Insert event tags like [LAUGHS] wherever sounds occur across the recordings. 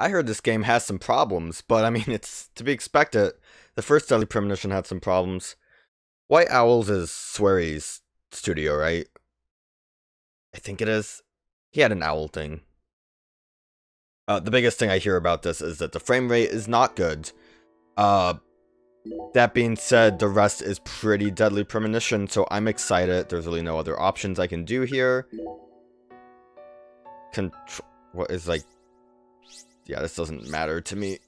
I heard this game has some problems, but I mean, [LAUGHS] it's to be expected. The first Deadly Premonition had some problems. White Owls is Swery's studio, right? I think it is. He had an owl thing. Uh, the biggest thing I hear about this is that the frame rate is not good. Uh, that being said, the rest is pretty Deadly Premonition, so I'm excited. There's really no other options I can do here. Control... What is, like... Yeah, this doesn't matter to me.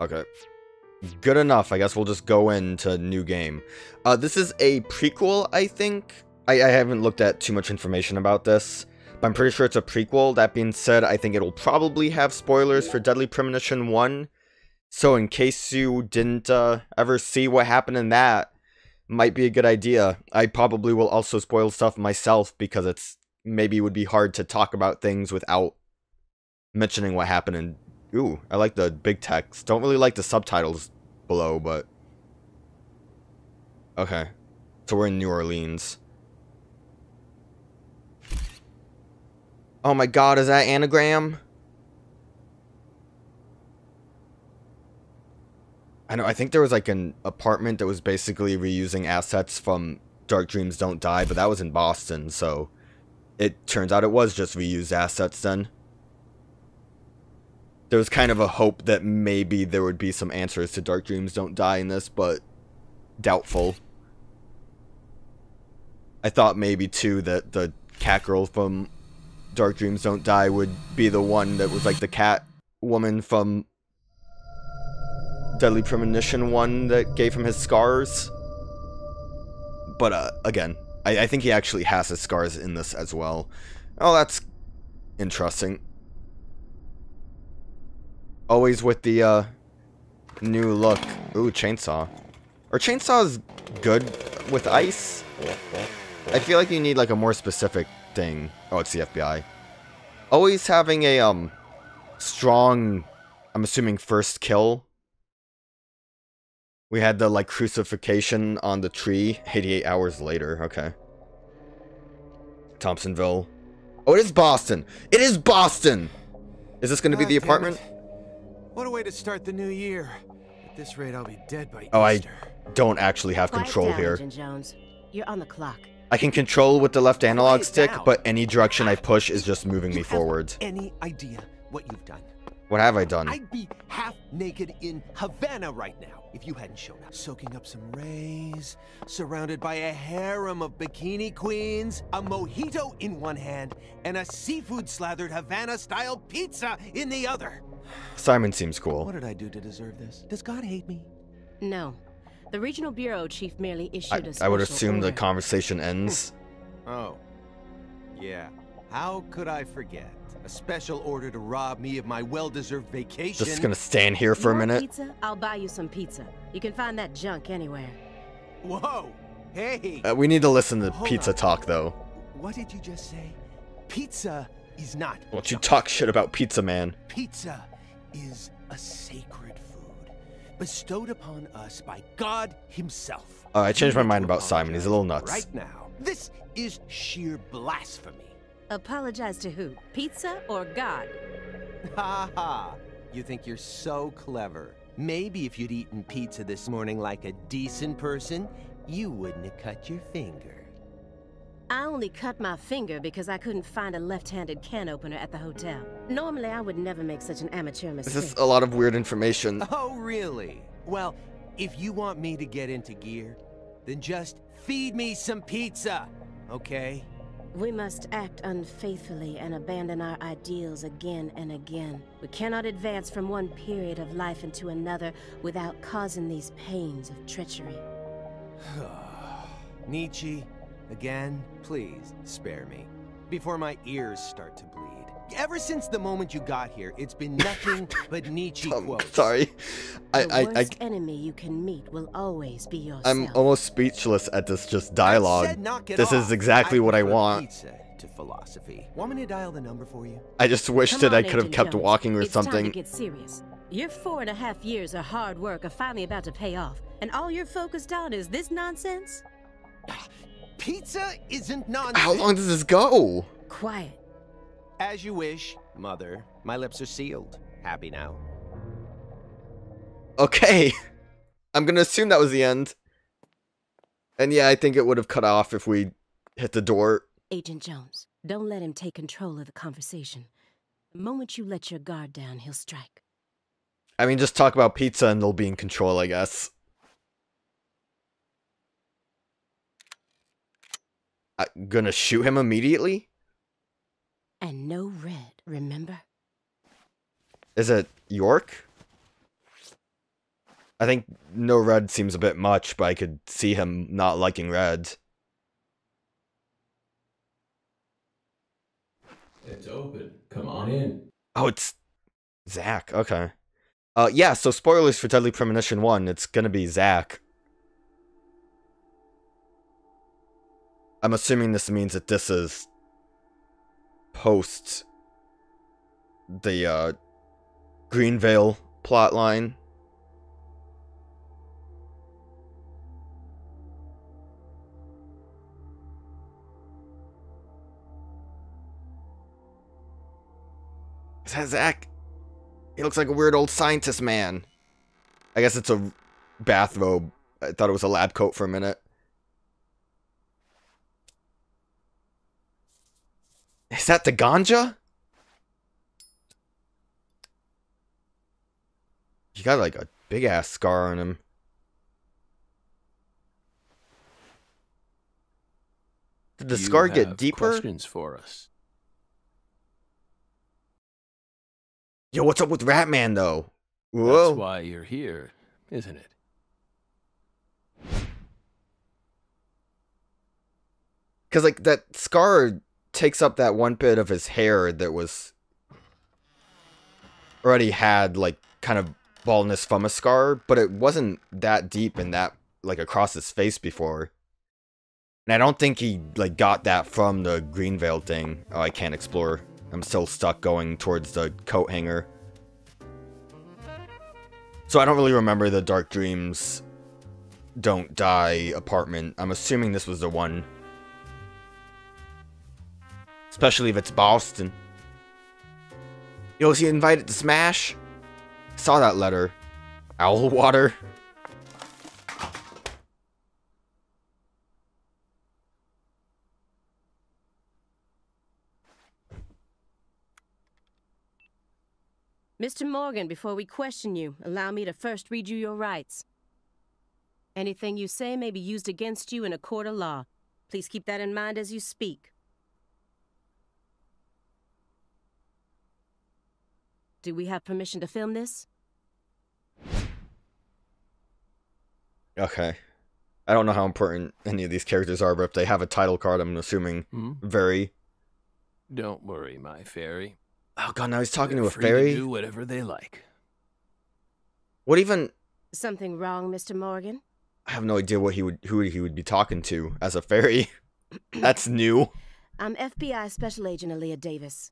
Okay. Good enough. I guess we'll just go into new game. Uh, this is a prequel, I think. I, I haven't looked at too much information about this, but I'm pretty sure it's a prequel. That being said, I think it'll probably have spoilers for Deadly Premonition 1. So in case you didn't uh, ever see what happened in that, might be a good idea. I probably will also spoil stuff myself because it's maybe would be hard to talk about things without mentioning what happened in Ooh, I like the big text. Don't really like the subtitles below, but Okay. So we're in New Orleans. Oh my god, is that Anna Graham? I know, I think there was like an apartment that was basically reusing assets from Dark Dreams Don't Die, but that was in Boston, so it turns out it was just reused assets then. There was kind of a hope that maybe there would be some answers to Dark Dreams Don't Die in this, but doubtful. I thought maybe too that the cat girl from Dark Dreams Don't Die would be the one that was like the cat woman from Deadly Premonition one that gave him his scars. But uh, again, I, I think he actually has his scars in this as well. Oh, that's interesting. Always with the uh, new look. Ooh, chainsaw. Or chainsaw is good with ice. I feel like you need like a more specific thing. Oh, it's the FBI. Always having a um strong, I'm assuming first kill we had the, like, crucifixion on the tree 88 hours later. Okay. Thompsonville. Oh, it is Boston! It is Boston! Is this going to be the apartment? What a way to start the new year. At this rate, I'll be dead by oh, Easter. I don't actually have Quiet control down, here. Agent Jones. You're on the clock. I can control with the left analog Quiet stick, down. but any direction I push is just moving You me have forwards. Any idea what you've done? What have I done? I'd be half naked in Havana right now if you hadn't shown up. Soaking up some rays, surrounded by a harem of bikini queens, a mojito in one hand, and a seafood slathered Havana style pizza in the other. Simon seems cool. What did I do to deserve this? Does God hate me? No. The regional bureau chief merely I, issued a I would special assume the conversation ends. [LAUGHS] Oh. Yeah. How could I forget? A special order to rob me of my well-deserved vacation. Just gonna stand here for You a minute. Pizza? I'll buy you some pizza. You can find that junk anywhere. Whoa! Hey! Uh, we need to listen to Hold pizza on. talk, though. What did you just say? Pizza is not. Don't you talk shit about Pizza Man. Pizza is a sacred food bestowed upon us by God Himself. Uh, I changed my mind about Simon. He's a little nuts. Right now, this is sheer blasphemy. Apologize to who? Pizza or God? Ha ha! You think you're so clever. Maybe if you'd eaten pizza this morning like a decent person, you wouldn't have cut your finger. I only cut my finger because I couldn't find a left-handed can opener at the hotel. Normally, I would never make such an amateur mistake. This is a lot of weird information. Oh, really? Well, if you want me to get into gear, then just feed me some pizza, okay? We must act unfaithfully and abandon our ideals again and again. We cannot advance from one period of life into another without causing these pains of treachery. [SIGHS] Nietzsche, again, please spare me before my ears start to bleed. Ever since the moment you got here, it's been [LAUGHS] nothing but Nietzsche Um, quotes. sorry. I, the I, I, worst enemy you can meet will always be yourself. I'm almost speechless at this just dialogue. said knock it This is off. exactly what I want. Pizza to philosophy. Want me to dial the number for you? I just wish Come that I could have kept Jones. walking or it's Time to get serious. Your four and a half years of hard work are finally about to pay off, and all you're focused on is this nonsense? [SIGHS] Pizza isn't nonsense. How long does this go? Quiet. As you wish, mother. My lips are sealed. Happy now? Okay. [LAUGHS] I'm gonna assume that was the end. And yeah, I think it would have cut off if we hit the door. Agent Jones, don't let him take control of the conversation. The moment you let your guard down, he'll strike. I mean, just talk about pizza and they'll be in control, I guess. I gonna shoot him immediately? And no red, remember? Is it York? I think no red seems a bit much, but I could see him not liking red. It's open. Come on in. Oh, it's Zach. Okay. Uh, yeah. So spoilers for Deadly Premonition One. It's gonna be Zach. I'm assuming this means that this is post the uh, Greenvale plotline. Zach? He looks like a weird old scientist man. I guess it's a bathrobe. I thought it was a lab coat for a minute. Is that the ganja? He got like a big ass scar on him. Did the You scar get deeper? Questions for us? Yo, what's up with Ratman though? That's why you're here, isn't it? Because, like, that scar takes up that one bit of his hair that was already had, like, kind of baldness from a scar, but it wasn't that deep in that, like, across his face before. And I don't think he, like, got that from the Greenvale thing. Oh, I can't explore. I'm still stuck going towards the coat hanger. So I don't really remember the Dark Dreams Don't Die apartment. I'm assuming this was the one Especially if it's Boston. Yo, is he invited to Smash? Saw that letter. Owl water. Mr. Morgan, before we question you, allow me to first read you your rights. Anything you say may be used against you in a court of law. Please keep that in mind as you speak. Do we have permission to film this? Okay. I don't know how important any of these characters are, but if they have a title card, I'm assuming Hmm? very. Don't worry, my fairy. Oh god, now he's talking to They're a free fairy? do whatever they like. What even Something wrong, Mr. Morgan? I have no idea what he would who he would be talking to as a fairy. [COUGHS] That's new. I'm FBI Special Agent Aaliyah Davis.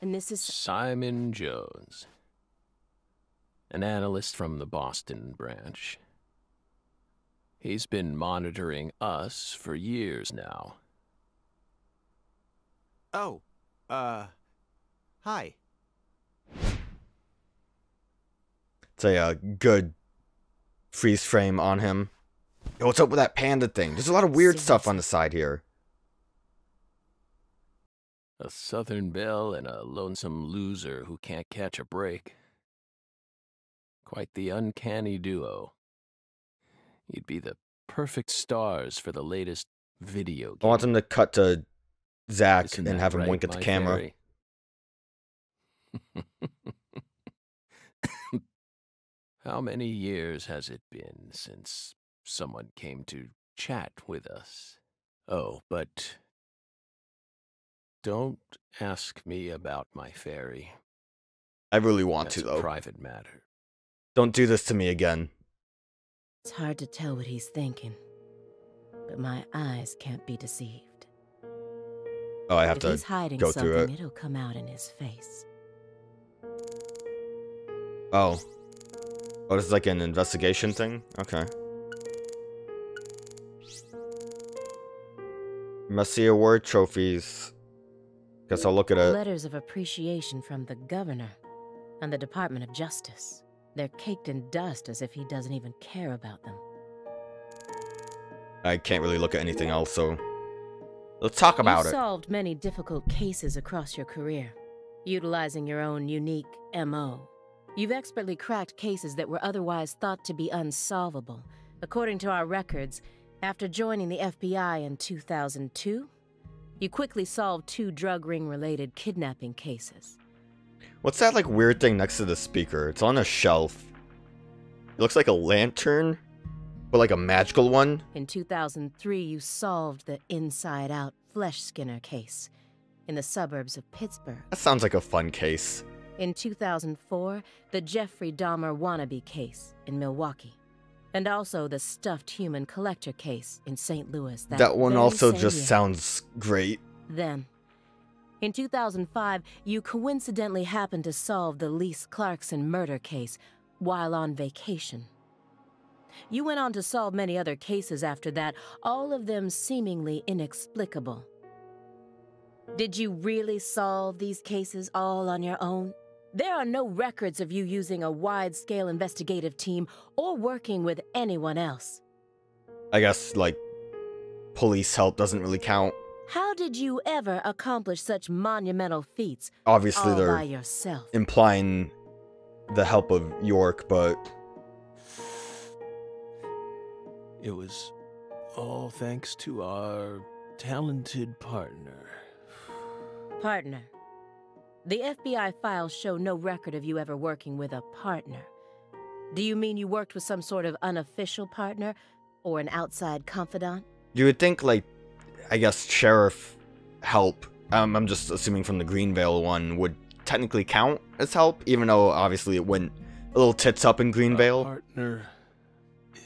And this is. Simon Jones, an analyst from the Boston branch. He's been monitoring us for years now. Oh, uh, hi. It's a uh, good freeze frame on him. Yo, what's up with that panda thing? There's a lot of weird stuff on the side here. A Southern Belle and a lonesome loser who can't catch a break. Quite the uncanny duo. You'd be the perfect stars for the latest video game. I want them to cut to Zach Isn't and have him right, wink at the camera. [LAUGHS] How many years has it been since someone came to chat with us? Oh, but don't ask me about my fairy. I really want That's to a though. private matter. Don't do this to me again. It's hard to tell what he's thinking. But my eyes can't be deceived. Oh, I have if to he's hiding go through something, it. it'll come out in his face. Oh. Oh, this is like an investigation thing? Okay. Messy Award trophies. Guess I'll look at it. Letters of appreciation from the governor. And the Department of Justice. They're caked in dust as if he doesn't even care about them. I can't really look at anything else, so let's talk about You've it. solved many difficult cases across your career, utilizing your own unique MO. You've expertly cracked cases that were otherwise thought to be unsolvable. According to our records, after joining the FBI in 2002, you quickly solved two drug ring related kidnapping cases. What's that like weird thing next to the speaker? It's on a shelf. It looks like a lantern, but like a magical one. In 2003, you solved the Inside Out Flesh Skinner case in the suburbs of Pittsburgh. That sounds like a fun case. In 2004, the Jeffrey Dahmer wannabe case in Milwaukee. And also the stuffed human collector case in St. Louis. That, That one also just year. sounds great. Then, in 2005, you coincidentally happened to solve the Lise Clarkson murder case while on vacation. You went on to solve many other cases after that, all of them seemingly inexplicable. Did you really solve these cases all on your own? There are no records of you using a wide scale investigative team or working with anyone else. I guess like police help doesn't really count. How did you ever accomplish such monumental feats Obviously, all they're by yourself? implying the help of York, but It was all thanks to our talented partner. Partner. The FBI files show no record of you ever working with a partner. Do you mean you worked with some sort of unofficial partner or an outside confidant? you would think like, I guess sheriff help. Um, I'm just assuming from the Greenvale one would technically count as help, even though obviously it went a little tits up in Our Greenvale. partner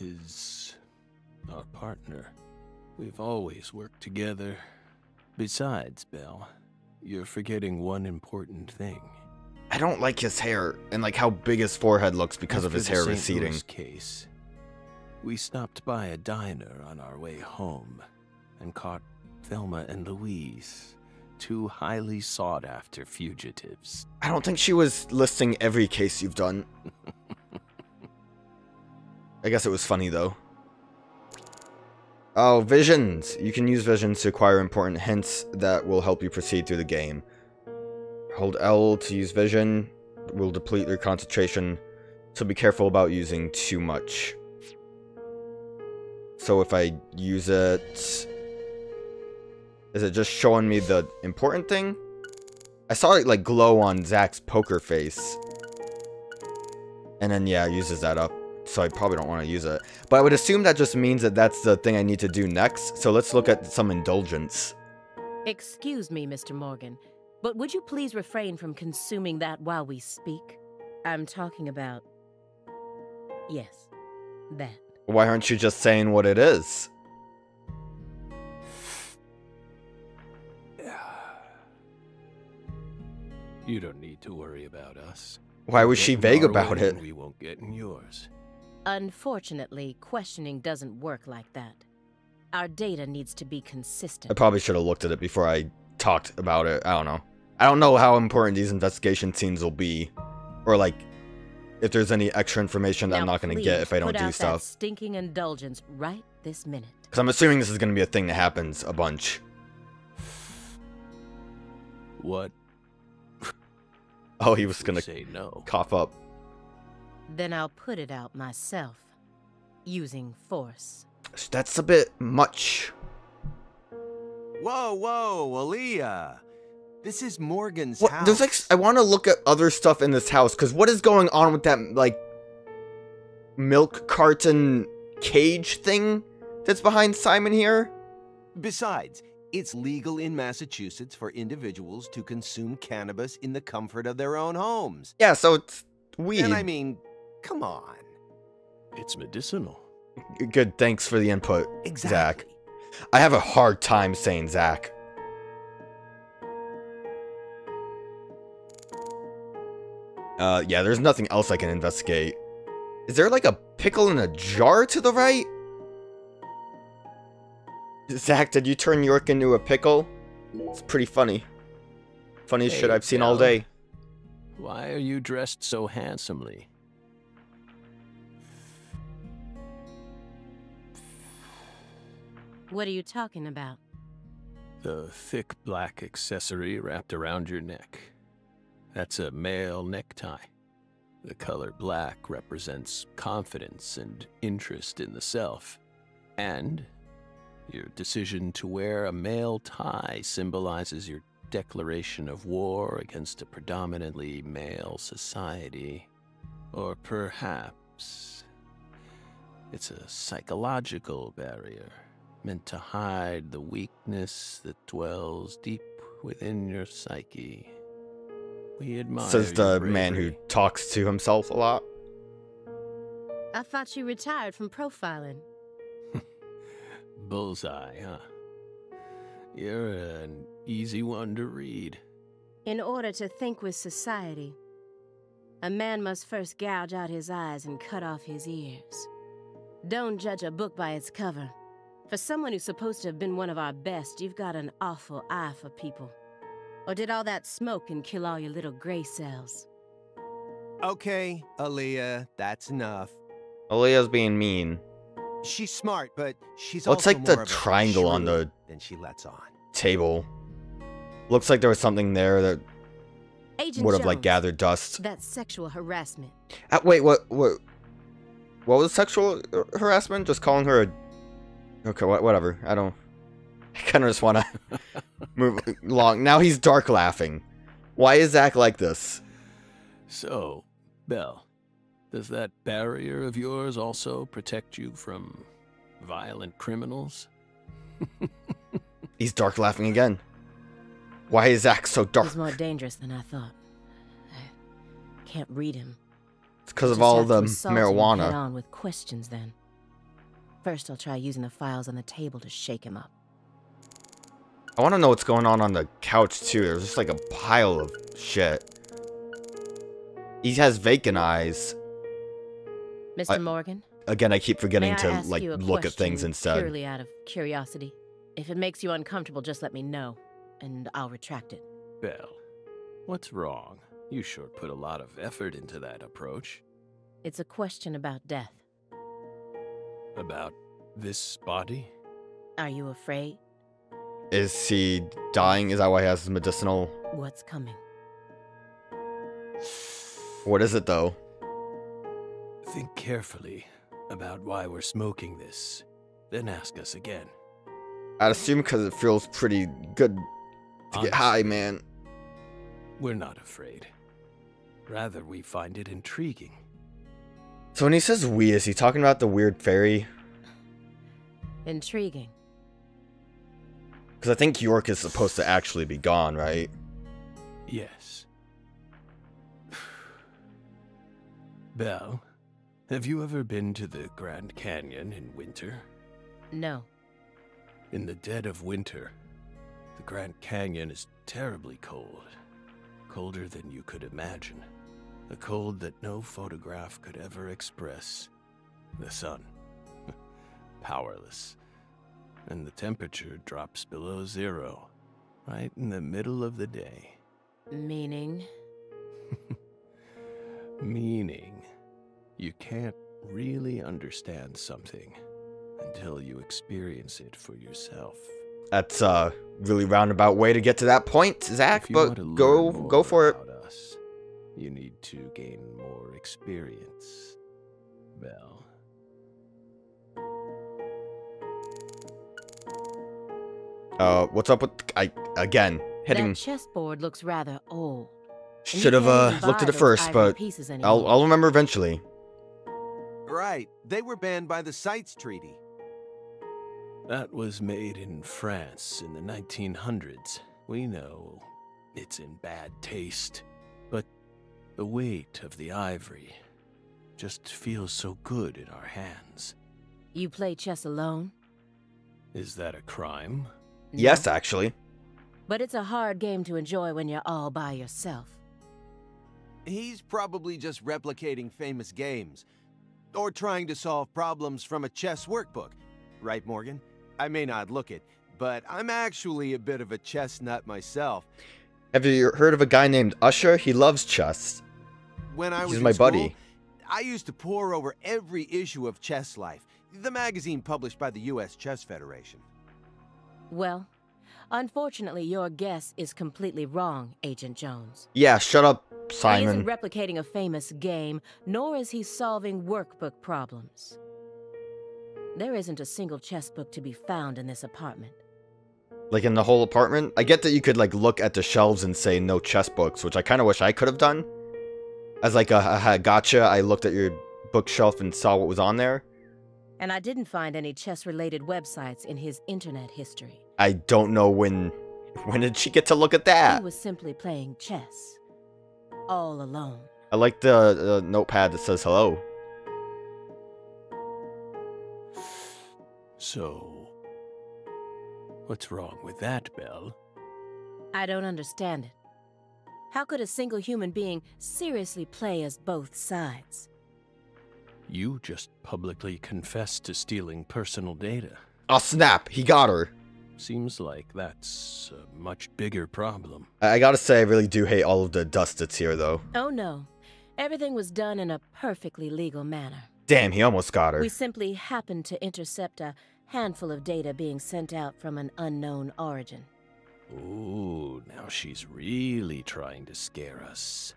is our partner. We've always worked together. Besides, Belle, you're forgetting one important thing. I don't like his hair and like how big his forehead looks because of his hair St. receding. Louis case, we stopped by a diner on our way home and caught Thelma and Louise, two highly sought after fugitives. I don't think she was listing every case you've done. [LAUGHS] I guess it was funny though. Oh, visions! You can use visions to acquire important hints that will help you proceed through the game. Hold L to use vision. Will deplete your concentration, so be careful about using too much. So if I use it... Is it just showing me the important thing? I saw it like glow on Zach's poker face. And then yeah, uses that up. So I probably don't want to use it. But I would assume that just means that that's the thing I need to do next. So let's look at some indulgence. Excuse me, Mr. Morgan, but would you please refrain from consuming that while we speak? I'm talking about. Yes, that. Why aren't you just saying what it is? You don't need to worry about us. Why was she vague about it? We won't get in yours. Unfortunately, questioning doesn't work like that. Our data needs to be consistent. I probably should have looked at it before I talked about it. I don't know. I don't know how important these investigation scenes will be. Or like, if there's any extra information that I'm not going to get if I don't put do out That stuff. stinking indulgence right this minute. Because I'm assuming this is going to be a thing that happens a bunch. What? [LAUGHS] Oh, he was going to say no. cough up. Then I'll put it out myself, using force. That's a bit much. Whoa, whoa, Aaliyah. This is Morgan's What, house. there's like, I want to look at other stuff in this house because what is going on with that like milk carton cage thing that's behind Simon here? Besides, it's legal in Massachusetts for individuals to consume cannabis in the comfort of their own homes. Yeah, so it's weed. And I mean, come on. It's medicinal. Good, thanks for the input, Exactly. Zach. I have a hard time saying Zach. Uh, yeah, there's nothing else I can investigate. Is there like a pickle in a jar to the right? Zach, did you turn York into a pickle? It's pretty funny. Funniest shit I've seen all day. why are you dressed so handsomely? What are you talking about? The thick black accessory wrapped around your neck. That's a male necktie. The color black represents confidence and interest in the self. And your decision to wear a male tie symbolizes your declaration of war against a predominantly male society. Or perhaps it's a psychological barrier meant to hide the weakness that dwells deep within your psyche. We admire Says your the man who talks to himself a lot. I thought you retired from profiling. [LAUGHS] Bullseye, huh? You're an easy one to read. In order to think with society, a man must first gouge out his eyes and cut off his ears. Don't judge a book by its cover. For someone who's supposed to have been one of our best, you've got an awful eye for people. Or did all that smoke and kill all your little gray cells? Okay, Aaliyah, that's enough. Aaliyah's being mean. She's smart, but she's What's also like the more of a triangle on shrew the than she lets on. table? Looks like there was something there that Agent would have like gathered dust. That's sexual harassment. Uh, wait, what? What? What was sexual harassment? Just calling her a. Okay, wha- whatever. I don't. [LAUGHS] I kind of just want to [LAUGHS] move along. Now he's dark laughing. Why is Zach like this? So, Belle, does that barrier of yours also protect you from violent criminals? He's dark laughing again. Why is Zach so dark? He's more dangerous than I thought. I can't read him. It's because of all the assault him head marijuana. on with questions then. First, I'll try using the files on the table to shake him up. I want to know what's going on on the couch too. There's just like a pile of shit. He has vacant eyes. Mr. I- Morgan, Again, I keep forgetting to like you a look at things question instead. Purely out of curiosity. If it makes you uncomfortable, just let me know, and I'll retract it. Belle, what's wrong? You sure put a lot of effort into that approach. It's a question about death. About this body? Are you afraid? Is he dying? Is that why he has his medicinal? What's coming? What is it though? Think carefully about why we're smoking this, then ask us again. I'd assume because it feels pretty good to get high, man. We're not afraid. Rather, we find it intriguing. So when he says we, is he talking about the weird fairy? Intriguing. Because I think York is supposed to actually be gone, right? Yes. Belle, have you ever been to the Grand Canyon in winter? No. In the dead of winter, the Grand Canyon is terribly cold. Colder than you could imagine. A cold that no photograph could ever express. The sun. [LAUGHS] Powerless. And the temperature drops below zero, right in the middle of the day. Meaning? [LAUGHS] Meaning, you can't really understand something until you experience it for yourself. That's a really roundabout way to get to that point, Zach. If you want But go, go for it. About Us, you need to gain more experience. Belle. Uh, what's up with I again hitting? That chessboard looks rather old. Should have uh looked at it first, but pieces I'll. I'll remember eventually. Right, they were banned by the CITES Treaty. That was made in France in the 1900s. We know it's in bad taste, but the weight of the ivory just feels so good in our hands. You play chess alone? Is that a crime? No. Yes, actually. But it's a hard game to enjoy when you're all by yourself. He's probably just replicating famous games. Or trying to solve problems from a chess workbook. Right, Morgan? I may not look it, but I'm actually a bit of a chess nut myself. Have you heard of a guy named Usher? He loves chess. When I He's was in my school, buddy. I used to pore over every issue of Chess Life, the magazine published by the U.S. Chess Federation. Well, unfortunately, your guess is completely wrong, Agent Jones. Yeah, shut up, Simon. He isn't replicating a famous game, nor is he solving workbook problems. There isn't a single chess book to be found in this apartment. Like in the whole apartment? I get that you could like look at the shelves and say no chess books, which I kind of wish I could have done. As like a, a gotcha, I looked at your bookshelf and saw what was on there. And I didn't find any chess related websites in his internet history. I don't know when. When did she get to look at that? He was simply playing chess. All alone. I like the, the notepad that says hello. So, what's wrong with that, Belle? I don't understand it. How could a single human being seriously play as both sides? You just publicly confessed to stealing personal data. Oh snap! He got her. Seems like that's a much bigger problem. I, I gotta say, I really do hate all of the dust that's here, though. Oh no. Everything was done in a perfectly legal manner. Damn, he almost got her. We simply happened to intercept a handful of data being sent out from an unknown origin. Ooh, now she's really trying to scare us.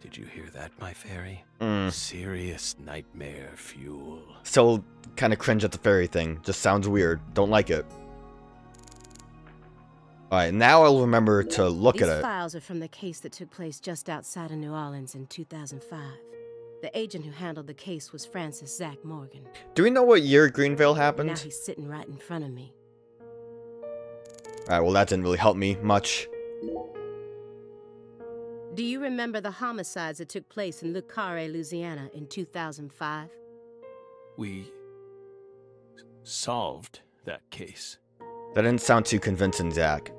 Did you hear that, my fairy? Mm. Serious nightmare fuel. Still kind of cringe at the fairy thing. Just sounds weird. Don't like it. Alright, now I'll remember to look These at it. These files are from the case that took place just outside of New Orleans in 2005. The agent who handled the case was Francis Zach Morgan. Do we know what year Greenvale happened? Now happened? he's sitting right in front of me. Alright, well that didn't really help me much. Do you remember the homicides that took place in Le Carré, Louisiana in 2005? We solved that case. That didn't sound too convincing, Zach.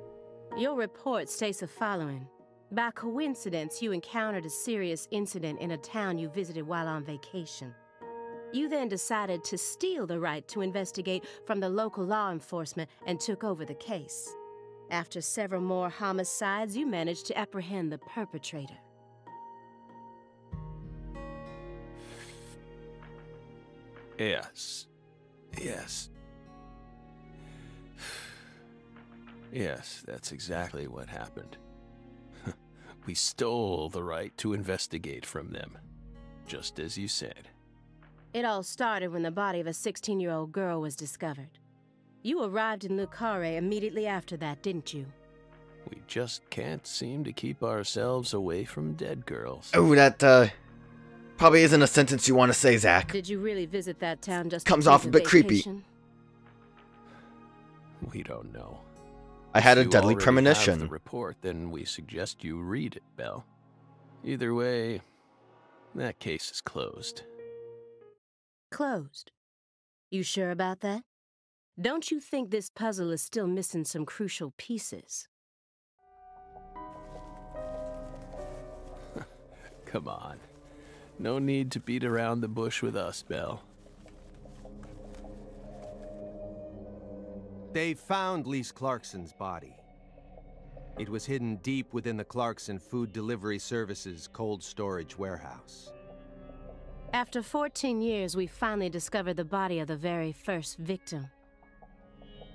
Your report states the following. By coincidence, you encountered a serious incident in a town you visited while on vacation. You then decided to steal the right to investigate from the local law enforcement and took over the case. After several more homicides, you managed to apprehend the perpetrator. Yes. Yes. Yes, that's exactly what happened. [LAUGHS] we stole the right to investigate from them, just as you said. It all started when the body of a 16 year old girl was discovered. You arrived in Le Carre immediately after that, didn't you? We just can't seem to keep ourselves away from dead girls. Oh, that, uh, probably isn't a sentence you want to say, Zach. Did you really visit that town just Comes off a bit creepy. We don't know. I had a If you deadly already have the premonition. report, then we suggest you read it, Belle. Either way, that case is closed. Closed. You sure about that? Don't you think this puzzle is still missing some crucial pieces? [LAUGHS] Come on. No need to beat around the bush with us, Belle. They found Lise Clarkson's body. It was hidden deep within the Clarkson Food Delivery Services cold storage warehouse. After 14 years, we finally discovered the body of the very first victim.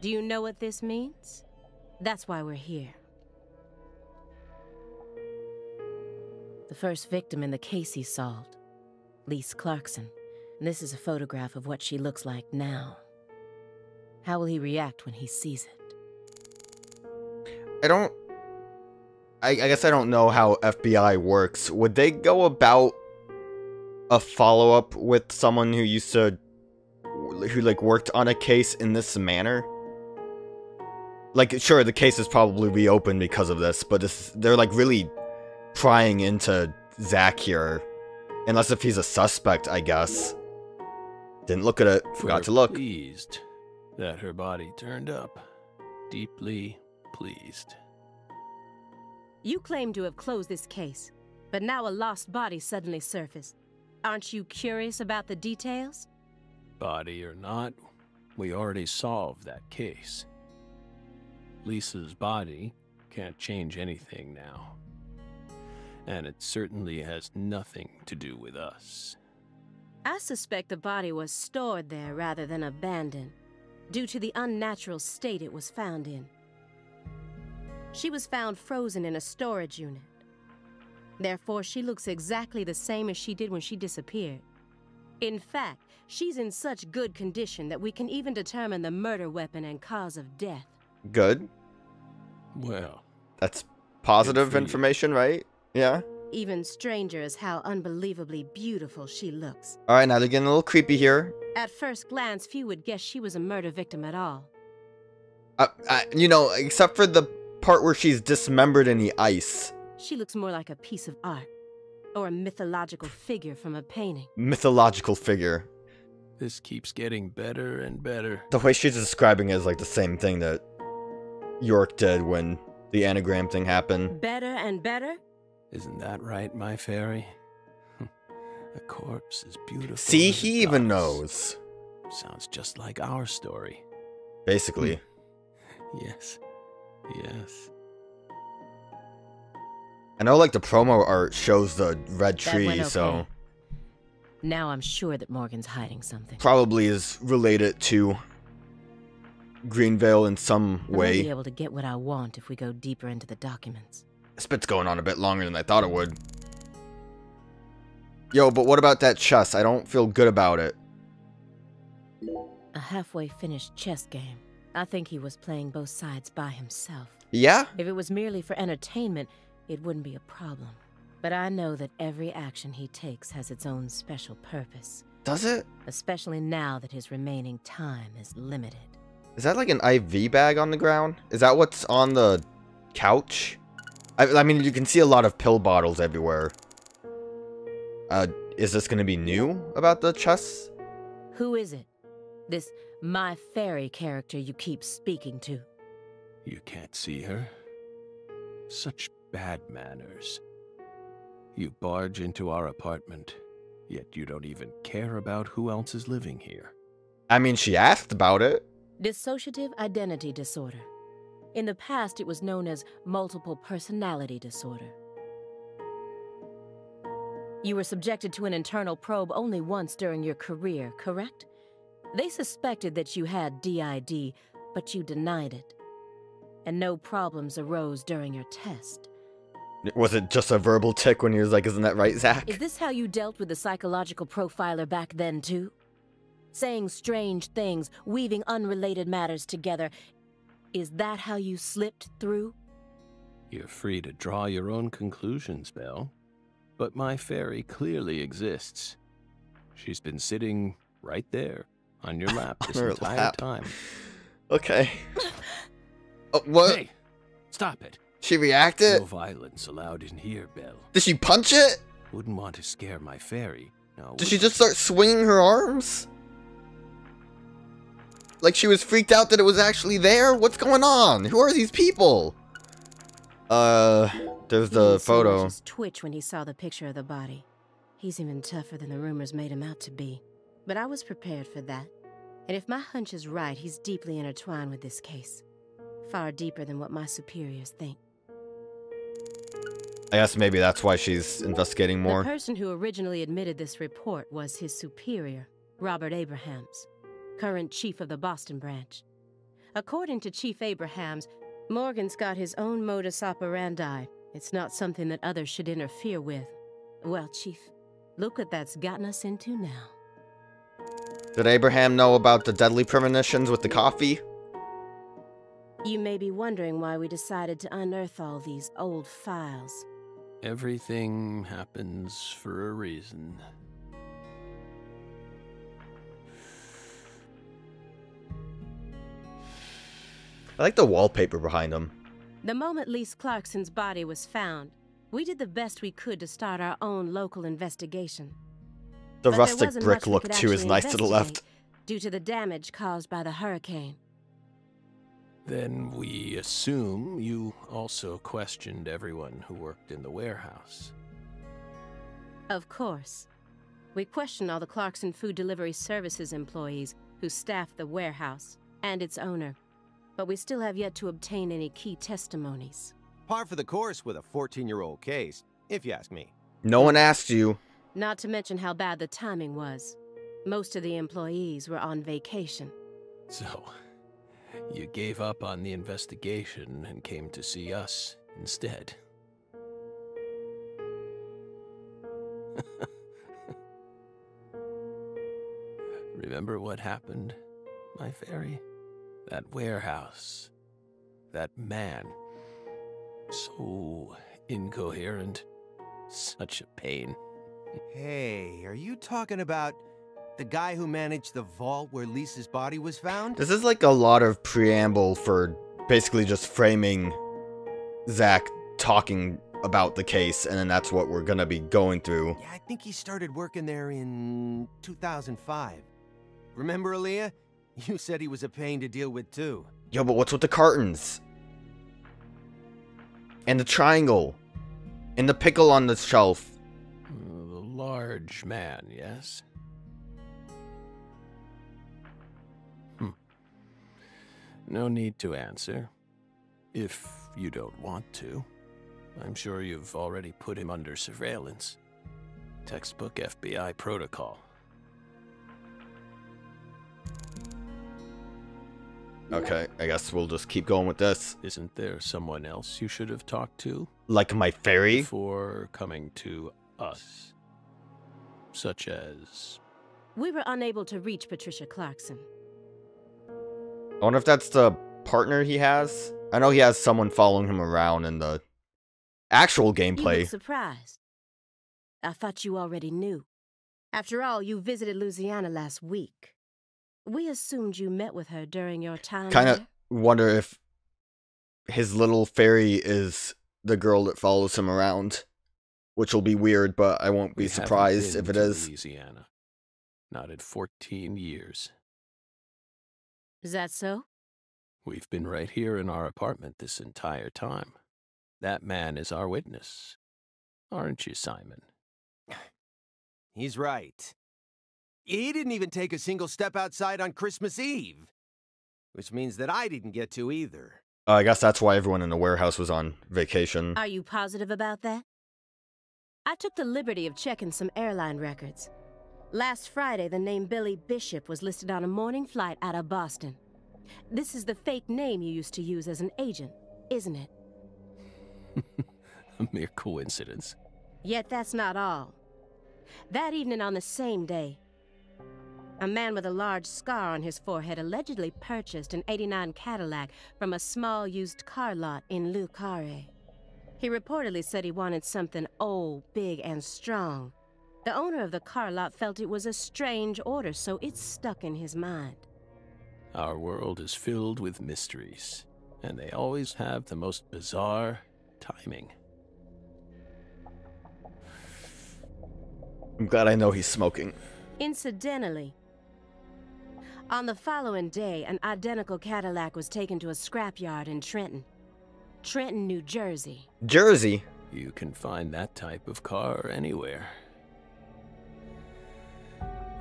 Do you know what this means? That's why we're here. The first victim in the case he solved, Lise Clarkson. And this is a photograph of what she looks like now. How will he react when he sees it? I don't. I, I guess I don't know how FBI works. Would they go about a follow up with someone who used to. who, like, worked on a case in this manner? Like, sure, the case is probably reopened because of this, but this, they're, like, really prying into Zach here. Unless if he's a suspect, I guess. Didn't look at it, forgot We're to look. Pleased that her body turned up. Deeply pleased. You claim to have closed this case, but now a lost body suddenly surfaced. Aren't you curious about the details? Body or not, we already solved that case. Lisa's body can't change anything now. And it certainly has nothing to do with us. I suspect the body was stored there rather than abandoned, due to the unnatural state it was found in. She was found frozen in a storage unit. Therefore, she looks exactly the same as she did when she disappeared. In fact, she's in such good condition that we can even determine the murder weapon and cause of death. Good. Well, That's positive information, right? Yeah. Even stranger is how unbelievably beautiful she looks. All right, now they're getting a little creepy here. At first glance, few would guess she was a murder victim at all. Uh, uh, you know, except for the part where she's dismembered in the ice. She looks more like a piece of art, or a mythological figure from a painting. Mythological figure. this keeps getting better and better. The way she's describing it is like the same thing that York did when the Anna Graham thing happened. Better and better? Isn't that right, my fairy? [LAUGHS] A corpse is beautiful. See, he even goddess. knows. Sounds just like our story. Basically. [LAUGHS] Yes. Yes. I know, like, the promo art shows the red tree, so. Now I'm sure that Morgan's hiding something. probably is related to Greenvale in some I won't be way. able to get what I want if we go deeper into the documents. This bit's going on a bit longer than I thought it would. Yo, but what about that chess? I don't feel good about it. A halfway finished chess game. I think he was playing both sides by himself. Yeah? If it was merely for entertainment, it wouldn't be a problem. But I know that every action he takes has its own special purpose, Does it? especially now that his remaining time is limited. Is that like an IV bag on the ground? Is that what's on the couch? I, I mean, you can see a lot of pill bottles everywhere. Uh, is this gonna be new about the chess? Who is it? This my fairy character you keep speaking to. You can't see her? Such bad manners. You barge into our apartment, yet you don't even care about who else is living here. I mean, she asked about it. Dissociative identity disorder. In the past, it was known as multiple personality disorder. You were subjected to an internal probe only once during your career, correct? They suspected that you had DID, but you denied it. And no problems arose during your test. Was it just a verbal tick when he was like, isn't that right, Zach? Is this how you dealt with the psychological profiler back then, too? Saying strange things, weaving unrelated matters together. Is that how you slipped through? You're free to draw your own conclusions, Belle. But my fairy clearly exists. She's been sitting right there on your lap [LAUGHS] this entire lap. time. Okay. Oh, [LAUGHS] what? Hey, stop it. She reacted? No violence allowed in here, Belle. Did she punch it? Wouldn't want to scare my fairy. Now, Did she just start swinging her arms? Like she was freaked out that it was actually there? What's going on? Who are these people? Uh, there's the didn't so much photo. as twitch when he saw the picture of the body. He's even tougher than the rumors made him out to be. But I was prepared for that. And if my hunch is right, he's deeply intertwined with this case. Far deeper than what my superiors think. I guess maybe that's why she's investigating more. The person who originally admitted this report was his superior, Robert Abrahams, current chief of the Boston branch. According to Chief Abrahams, Morgan's got his own modus operandi. It's not something that others should interfere with. Well, Chief, look what that's gotten us into now. Did Abraham know about the deadly premonitions with the coffee? You may be wondering why we decided to unearth all these old files. Everything happens for a reason. I like the wallpaper behind him. The moment Lise Clarkson's body was found, we did the best we could to start our own local investigation. The But rustic brick look too is nice to the left. Due to the damage caused by the hurricane. Then we assume you also questioned everyone who worked in the warehouse. Of course. We questioned all the Clarkson Food Delivery Services employees who staffed the warehouse and its owner, but we still have yet to obtain any key testimonies. Par for the course with a 14-year-old case, if you ask me. No one asked you. Not to mention how bad the timing was. Most of the employees were on vacation. So, you gave up on the investigation and came to see us instead. [LAUGHS] Remember what happened, my fairy? That warehouse. That man. So incoherent. Such a pain. Hey, are you talking about the guy who managed the vault where Lisa's body was found? This is like a lot of preamble for basically just framing Zach talking about the case, and then that's what we're gonna be going through. Yeah, I think he started working there in 2005. Remember, Aaliyah? [LAUGHS] You said he was a pain to deal with, too. Yo, but what's with the cartons? And the triangle? And the pickle on the shelf? Uh, The large man, yes? No need to answer. If you don't want to. I'm sure you've already put him under surveillance. Textbook FBI protocol. Okay, I guess we'll just keep going with this. Isn't there someone else you should have talked to Like my fairy? before coming to us? Such as. We were unable to reach Patricia Clarkson. I wonder if that's the partner he has. I know he has someone following him around in the actual gameplay. look surprised. I thought you already knew. After all, you visited Louisiana last week. We assumed you met with her during your time Kind of wonder if his little fairy is the girl that follows him around. Which will be weird, but I won't be we surprised if it is. Louisiana. Not in 14 years. Is that so? We've been right here in our apartment this entire time. That man is our witness. Aren't you, Simon? [SIGHS] He's right. He didn't even take a single step outside on Christmas Eve. Which means that I didn't get to either. Uh, I guess that's why everyone in the warehouse was on vacation. Are you positive about that? I took the liberty of checking some airline records. Last Friday, the name Billy Bishop was listed on a morning flight out of Boston. This is the fake name you used to use as an agent, isn't it? [LAUGHS] A mere coincidence. Yet that's not all. That evening on the same day, a man with a large scar on his forehead allegedly purchased an 89 Cadillac from a small used car lot in Le Carré. He reportedly said he wanted something old, big, and strong. The owner of the car lot felt it was a strange order, so it stuck in his mind. Our world is filled with mysteries, and they always have the most bizarre timing. I'm glad I know he's smoking. Incidentally, on the following day, an identical Cadillac was taken to a scrapyard in Trenton. Trenton, New Jersey. Jersey. You can find that type of car anywhere.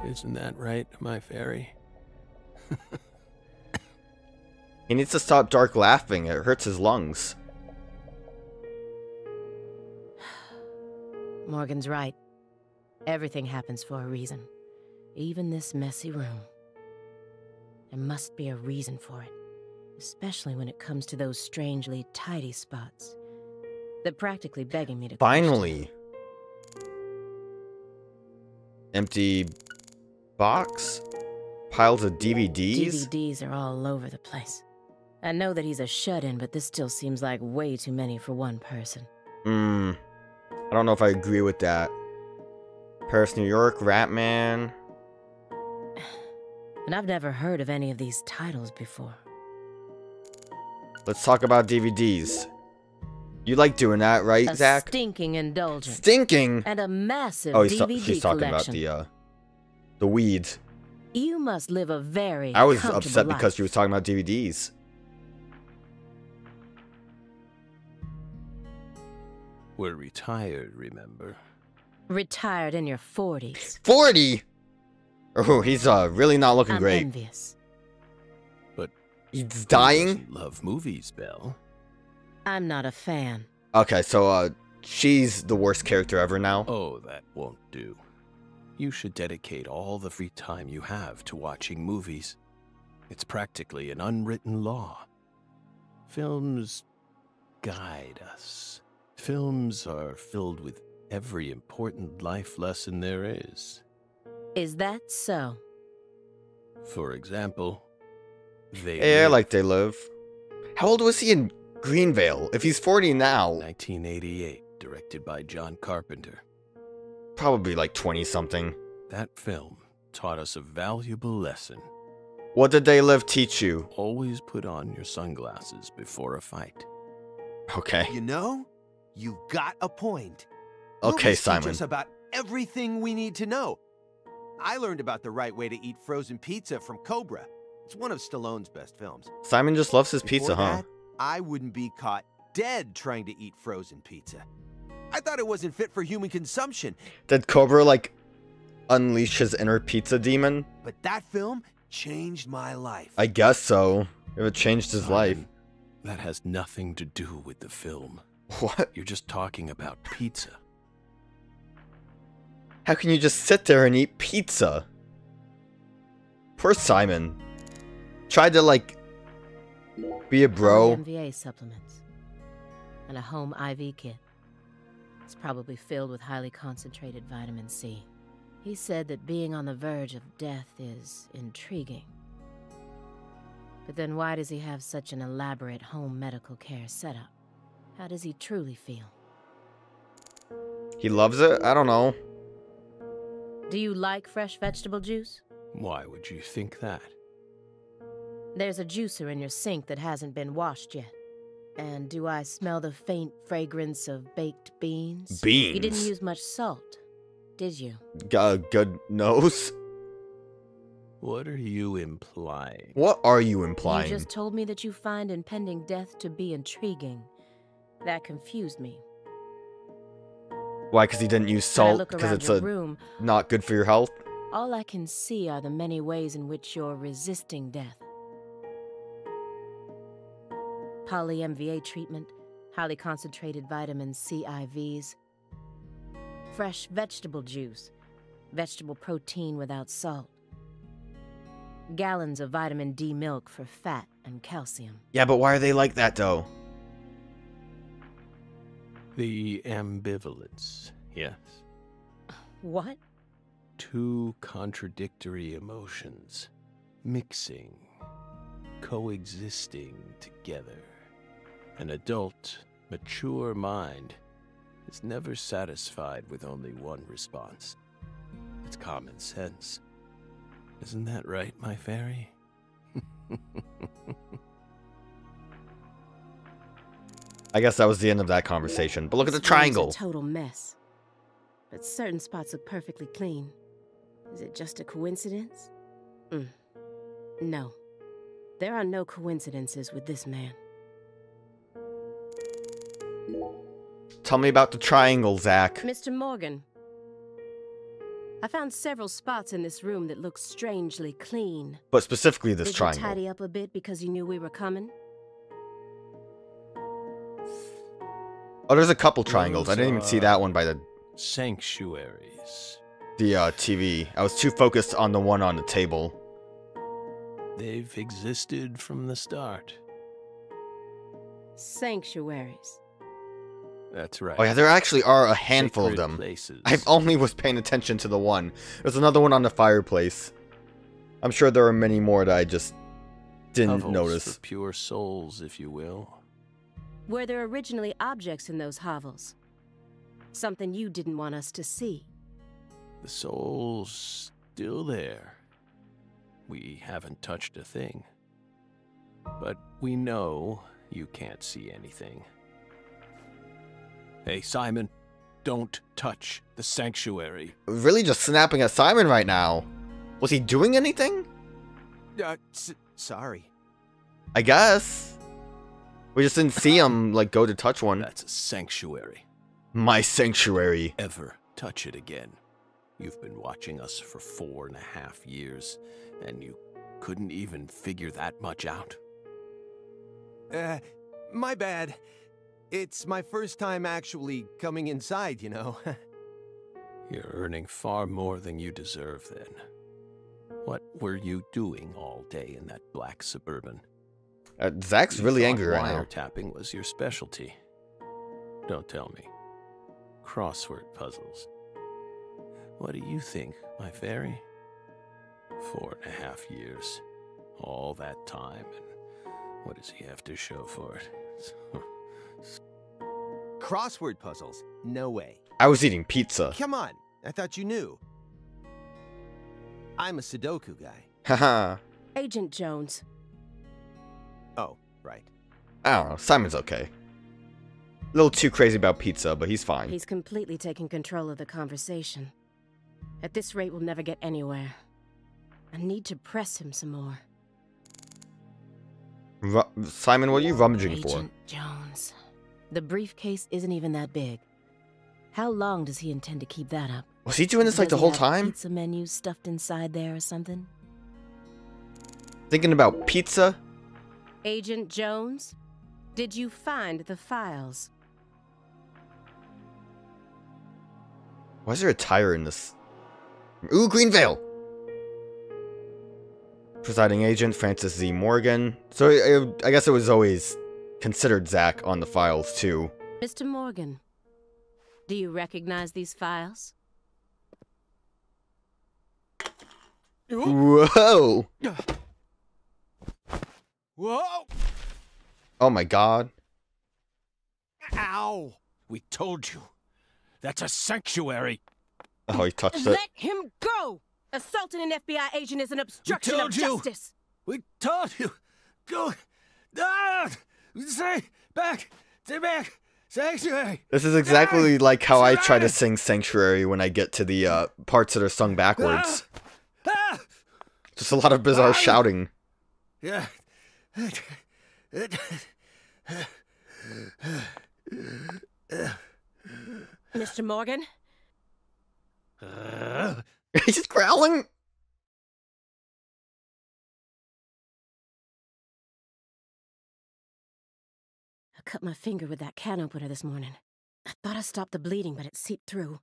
Isn't that right, my fairy? He needs to stop dark laughing. It hurts his lungs. [SIGHS] Morgan's right. Everything happens for a reason. Even this messy room. There must be a reason for it. Especially when it comes to those strangely tidy spots. They're practically begging me to question. Finally. Empty box? Piles of DVDs? DVDs are all over the place. I know that he's a shut-in, but this still seems like way too many for one person. Hmm. I don't know if I agree with that. Paris, New York, Ratman. [SIGHS] And I've never heard of any of these titles before. Let's talk about DVDs. You like doing that, right, a Zach? stinking indulgence. Stinking. and a massive Oh, he's ta- DVD she's talking collection. about the uh, the weeds. You must live a very I was comfortable upset because she was talking about DVDs. We're retired, remember? retired in your 40s. Forty. Oh, he's uh really not looking I'm great. envious. But He's dying. Love movies, Belle. I'm not a fan. Okay, so uh, she's the worst character ever now. Oh, that won't do. You should dedicate all the free time you have to watching movies. It's practically an unwritten law. Films guide us. Films are filled with every important life lesson there is. Is that so? For example, they Yeah, I Live, like They Live. How old was he in Greenvale? If he's 40 now, 1988, directed by John Carpenter. Probably like 20 something. That film taught us a valuable lesson. What did They Live teach you? Always put on your sunglasses before a fight. Okay. You know, you got a point. Okay, Movies teach Simon. us about everything we need to know. I learned about the right way to eat frozen pizza from Cobra. It's one of Stallone's best films. Simon just loves his Before pizza, huh? I wouldn't be caught dead trying to eat frozen pizza. I thought it wasn't fit for human consumption, Did Cobra like unleash his inner pizza demon? but that film changed my life. I guess so. If it changed his life. That has nothing to do with the film. What? You're just talking about pizza. How can you just sit there and eat pizza? Poor Simon. Tried to like be a bro. MVA supplements. And a home IV kit. It's probably filled with highly concentrated vitamin C. He said that being on the verge of death is intriguing. But then why does he have such an elaborate home medical care setup? How does he truly feel? He loves it? I don't know. Do you like fresh vegetable juice? Why would you think that? There's a juicer in your sink that hasn't been washed yet. And do I smell the faint fragrance of baked beans? Beans. You didn't use much salt, did you? G- uh, good nose? What are you implying? What are you implying? You just told me that you find impending death to be intriguing. That confused me. Why? Because he didn't use salt? Because it's a room, not good for your health? all I can see are the many ways in which you're resisting death. Poly MVA treatment, highly concentrated vitamin C IVs, fresh vegetable juice, vegetable protein without salt, gallons of vitamin D milk for fat and calcium. Yeah, but why are they like that though? The ambivalence, yes. What? Two contradictory emotions, mixing, coexisting together. An adult, mature mind is never satisfied with only one response. It's common sense. Isn't that right, my fairy? [LAUGHS] I guess that was the end of that conversation. But look at the This room's triangle. A total mess. But certain spots look perfectly clean. Is it just a coincidence? Mm. No. There are no coincidences with this man. Tell me about the triangle, Zach. Mr. Morgan. I found several spots in this room that look strangely clean. But specifically this Did you triangle. tidy up a bit because you knew we were coming? Oh, there's a couple triangles. I didn't even see that one by the Sanctuaries. the uh, TV. I was too focused on the one on the table. They've existed from the start. Sanctuaries. That's right. Oh yeah, there actually are a handful of them. Places. I only was paying attention to the one. There's another one on the fireplace. I'm sure there are many more that I just didn't Hovels notice. For pure souls, if you will. Were there originally objects in those hovels? Something you didn't want us to see. The soul's still there. We haven't touched a thing. But we know you can't see anything. Hey, Simon, don't touch the sanctuary. Really just snapping at Simon right now. Was he doing anything? Uh, s- sorry. I guess. We just didn't see him [LAUGHS] like go to touch one. That's a sanctuary. My sanctuary. Ever touch it again. You've been watching us for four and a half years, and you couldn't even figure that much out. Uh, my bad. It's my first time actually coming inside, you know. [LAUGHS] You're earning far more than you deserve then. What were you doing all day in that black suburban? Uh, Zach's You really angry right now. Wiretapping was your specialty. Don't tell me. Crossword puzzles. What do you think, my fairy? Four and a half years. All that time, and what does he have to show for it? [LAUGHS] Crossword puzzles? No way. I was eating pizza. Come on, I thought you knew. I'm a Sudoku guy. Haha. Agent Jones, Oh, right. I don't know. Simon's okay. A little too crazy about pizza, but he's fine. he's completely taken control of the conversation. At this rate, we'll never get anywhere. I need to press him some more. Ru- Simon, what are you rummaging for? Agent Jones. The briefcase isn't even that big. How long does he intend to keep that up? Was he doing this like Does the whole time? Pizza menus stuffed inside there or something? Thinking about pizza? Agent Jones, did you find the files? Why is there a tire in this? Ooh, Greenvale! Presiding agent Francis Z. Morgan. So uh, I guess it was always considered Zach on the files too. Mr. Morgan, do you recognize these files? Whoa! Whoa! Oh my god. Ow! we told you. That's a sanctuary. Oh, he touched it. Let him go! Assaulting an FBI agent is an obstruction told of you. justice. We told you. Go. Ah! Say back. Say back. Sanctuary. This is exactly like how I try to sing Sanctuary when I get to the uh, parts that are sung backwards. Ah! Just a lot of bizarre shouting. Yeah. Mr. Morgan, [LAUGHS] He's just growling. Cut my finger with that can opener this morning. I thought I stopped the bleeding, but it seeped through.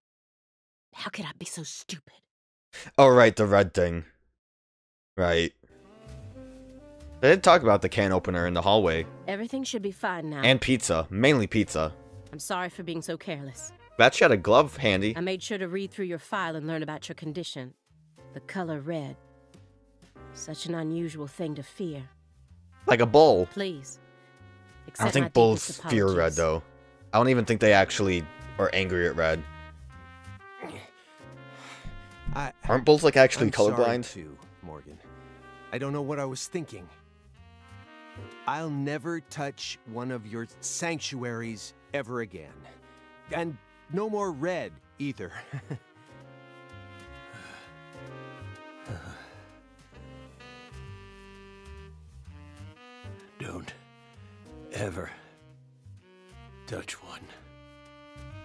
How could I be so stupid? Oh, right, the red thing. Right. They did talk about the can opener in the hallway. Everything should be fine now. And pizza. Mainly pizza. I'm sorry for being so careless. Glad she had a glove handy. I made sure to read through your file and learn about your condition. The color red. Such an unusual thing to fear. Like a bull. Please. I don't think bulls fear red, though. I don't even think they actually are angry at red. I, Aren't bulls, like, actually I'm sorry colorblind? too, Morgan. I don't know what I was thinking. I'll never touch one of your sanctuaries ever again. And no more red either. [LAUGHS] Don't ever touch one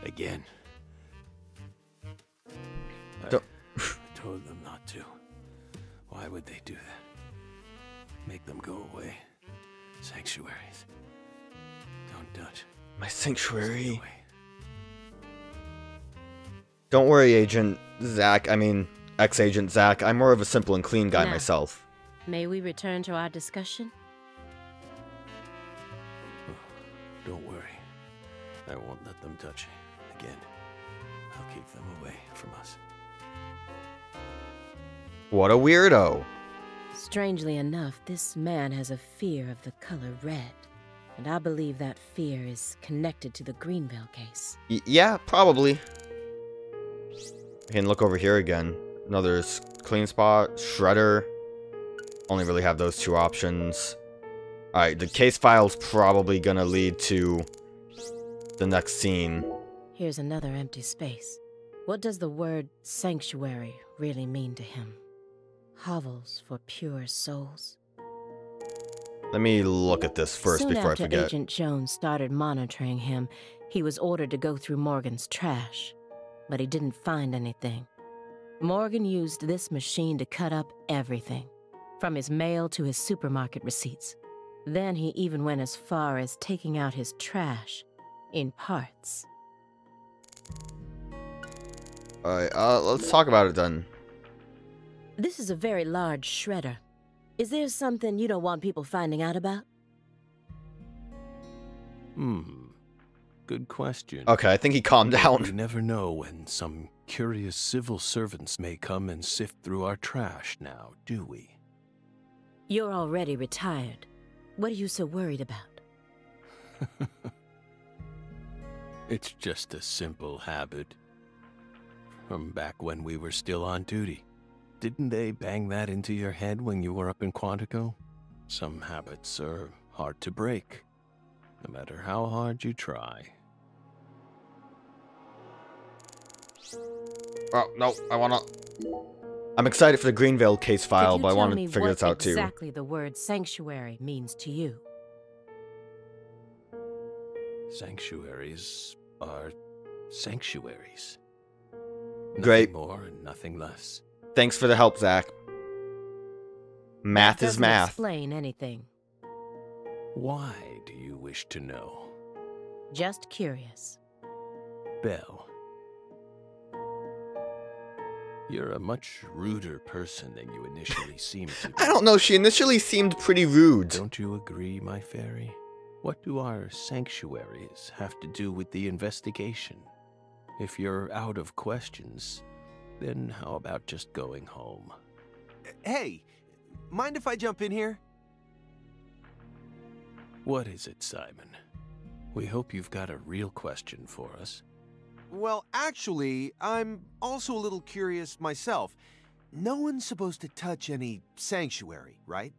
again. I, Don't- I [SIGHS] told them not to. Why would they do that? Make them go away. Sanctuaries. Don't touch. My sanctuary. Don't worry, Agent Zach. I mean, ex-agent Zach. I'm more of a simple and clean guy Now. myself. May we return to our discussion? I won't let them touch you again. I'll keep them away from us. What a weirdo. Strangely enough, this man has a fear of the color red. And I believe that fear is connected to the Greenvale case. Y- yeah, probably. I can look over here again. Another clean spot. Shredder. Only really have those two options. Alright, the case file's probably gonna lead to the next scene. Here's another empty space. What does the word sanctuary really mean to him? Hovels for pure souls. Let me look at this first Soon before I after forget. Agent Jones started monitoring him, he was ordered to go through Morgan's trash, but he didn't find anything. Morgan used this machine to cut up everything, from his mail to his supermarket receipts. Then he even went as far as taking out his trash In parts. Alright, uh, let's talk about it then. This is a very large shredder. Is there something you don't want people finding out about? Hmm. Good question. Okay, I think he calmed down. You [LAUGHS] never know when some curious civil servants may come and sift through our trash now, do we? You're already retired. What are you so worried about? [LAUGHS] It's just a simple habit. From back when we were still on duty. Didn't they bang that into your head when you were up in Quantico? Some habits are hard to break, no matter how hard you try. Oh, no, I wanna... I'm excited for the Greenvale case file, but I want to figure this out too. exactly the word sanctuary means to you? Sanctuaries are sanctuaries. Great. Nothing more and nothing less. Thanks for the help, Zach. Math is math. explain anything. Why do you wish to know? Just curious. Belle. You're a much ruder person than you initially [LAUGHS] seemed to be. I don't know, she initially seemed pretty rude. Don't you agree, my fairy? What do our sanctuaries have to do with the investigation? If you're out of questions, then how about just going home? Hey, mind if I jump in here? What is it, Simon? We hope you've got a real question for us. Well, actually, I'm also a little curious myself. No one's supposed to touch any sanctuary, right?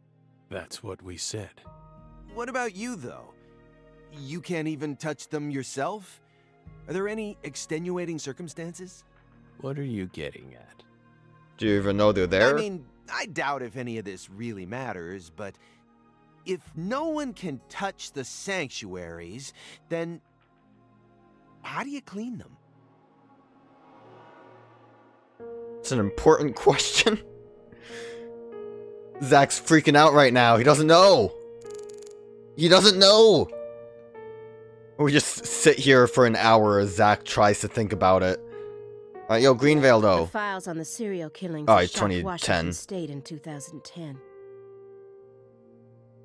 That's what we said. What about you, though? You can't even touch them yourself? Are there any extenuating circumstances? What are you getting at? Do you even know they're there? I mean, I doubt if any of this really matters, but if no one can touch the sanctuaries, then how do you clean them? It's an important [LAUGHS] question. Zach's freaking out right now. He doesn't know. He doesn't know. We just sit here for an hour as Zach tries to think about it. Alright, yo, Greenvale The though. files on the serial killings Oh, that it's 2010. Washington State in 2010.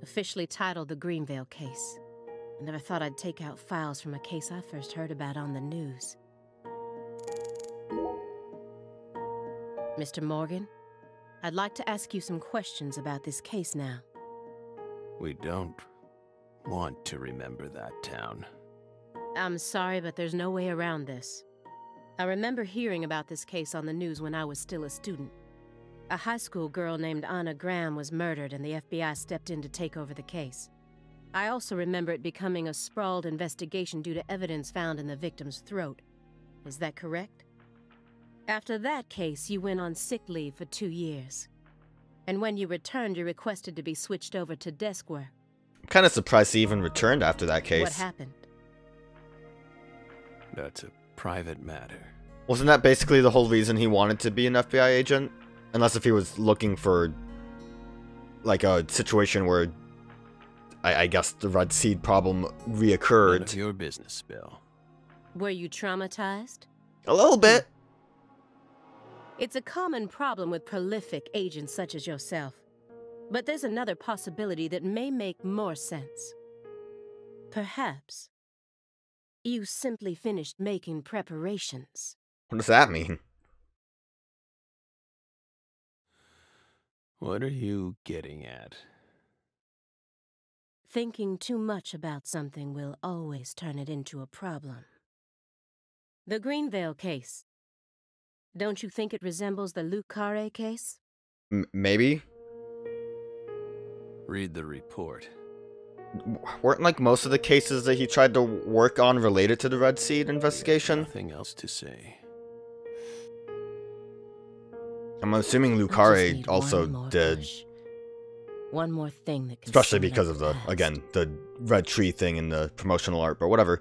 Officially titled the Greenvale case. I never thought I'd take out files from a case I first heard about on the news. Mr. Morgan, I'd like to ask you some questions about this case now. We don't want to remember that town. I'm sorry, but there's no way around this. I remember hearing about this case on the news when I was still a student. A high school girl named Anna Graham was murdered, and the FBI stepped in to take over the case. I also remember it becoming a sprawled investigation due to evidence found in the victim's throat. Is that correct? After that case, you went on sick leave for two years. And when you returned, you requested to be switched over to desk work. I'm kind of surprised he even returned after that case. What happened? That's a private matter. Wasn't that basically the whole reason he wanted to be an FBI agent? Unless if he was looking for, like, a situation where, I, I guess, the Red Seed problem None of reoccurred. your business, Bill. Were you traumatized? A little bit. It's a common problem with prolific agents such as yourself. But there's another possibility that may make more sense. Perhaps you simply finished making preparations. What does that mean? What are you getting at? Thinking too much about something will always turn it into a problem. The Greenvale case. Don't you think it resembles the Le Carré case? M- maybe? Read the report. Weren't, like, most of the cases that he tried to work on related to the Red Seed investigation? Nothing else to say. I'm assuming I just Le Carré also one did. push. One more thing that can Especially because of the, fast. again, the red tree thing in the promotional art, but whatever.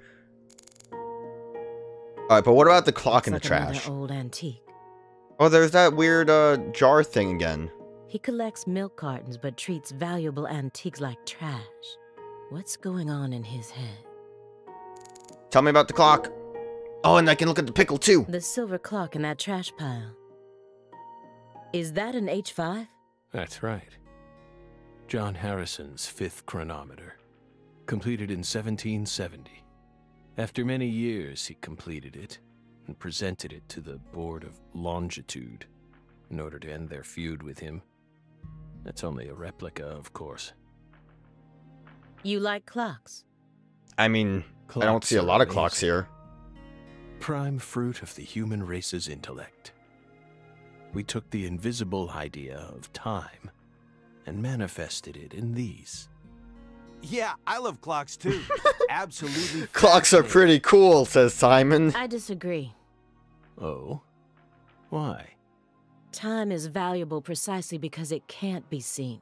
Alright, but what about the clock in the Looks like trash? old antique. Oh, there's that weird, uh, jar thing again. He collects milk cartons but treats valuable antiques like trash. What's going on in his head? Tell me about the clock. Oh, and I can look at the pickle too. The silver clock in that trash pile. Is that an H5? That's right. John Harrison's fifth chronometer, completed in 1770. After many years, he completed it and presented it to the Board of Longitude in order to end their feud with him. That's only a replica, of course. You like clocks? I mean, clocks I don't see a lot of clocks here. Prime fruit of the human race's intellect. We took the invisible idea of time and manifested it in these. Yeah, I love clocks too. [LAUGHS] Absolutely. [LAUGHS] Clocks are pretty cool, says Simon. I disagree. Oh? Why? Time is valuable precisely because it can't be seen.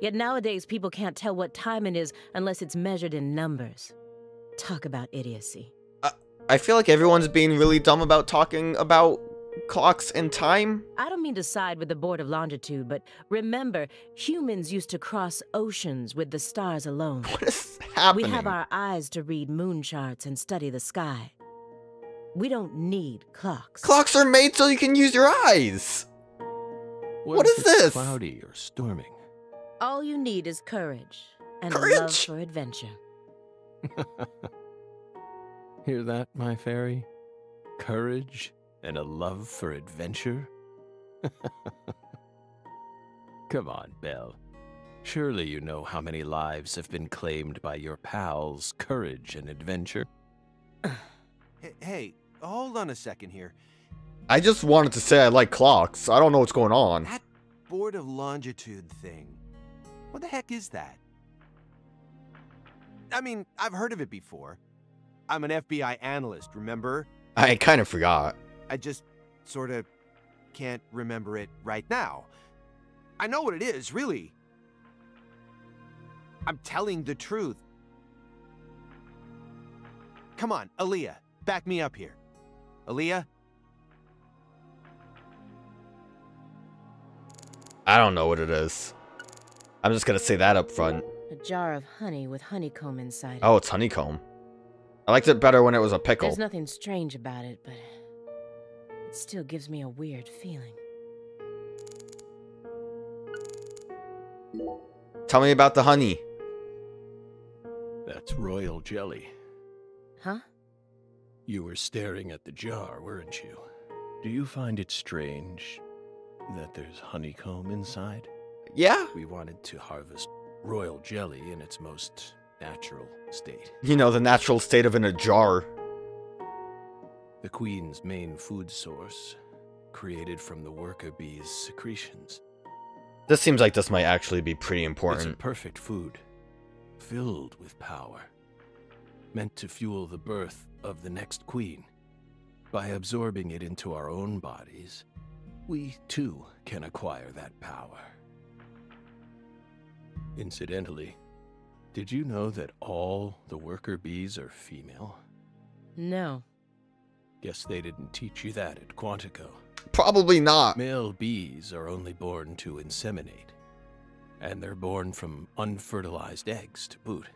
Yet nowadays, people can't tell what time it is unless it's measured in numbers. Talk about idiocy. I feel like everyone's being really dumb about talking about clocks and time. I don't mean to side with the Board of Longitude, but remember, humans used to cross oceans with the stars alone. What is happening? We have our eyes to read moon charts and study the sky. We don't need clocks. Clocks are made so you can use your eyes. What if is it's this? Cloudy or storming. All you need is courage and a love for adventure. [LAUGHS] Hear that, my fairy? Courage and a love for adventure? [LAUGHS] Come on, Belle. Surely you know how many lives have been claimed by your pals' courage and adventure. [CLEARS THROAT] Hey, hey, hold on a second here. I just wanted to say I like clocks. I don't know what's going on. That Board of Longitude thing. What the heck is that? I mean, I've heard of it before. I'm an FBI analyst, remember? I kind of forgot. I just sort of can't remember it right now. I know what it is, really. I'm telling the truth. Come on, Aaliyah, back me up here. Aaliyah? I don't know what it is. I'm just gonna say that up front. A jar of honey with honeycomb inside. Oh, it's honeycomb. I liked it better when it was a pickle. There's nothing strange about it, but it still gives me a weird feeling. Tell me about the honey. That's royal jelly. Huh? You were staring at the jar, weren't you? Do you find it strange that there's honeycomb inside? Yeah? We wanted to harvest royal jelly in its most natural state. You know, the natural state of in a jar. The queen's main food source, created from the worker bee's secretions. This seems like this might actually be pretty important. It's perfect food, filled with power, meant to fuel the birth of the next queen. By absorbing it into our own bodies, we too can acquire that power. Incidentally, did you know that all the worker bees are female? No. Guess they didn't teach you that at Quantico. Probably not. Male bees are only born to inseminate, and they're born from unfertilized eggs to boot.